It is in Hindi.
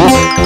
Uh-huh.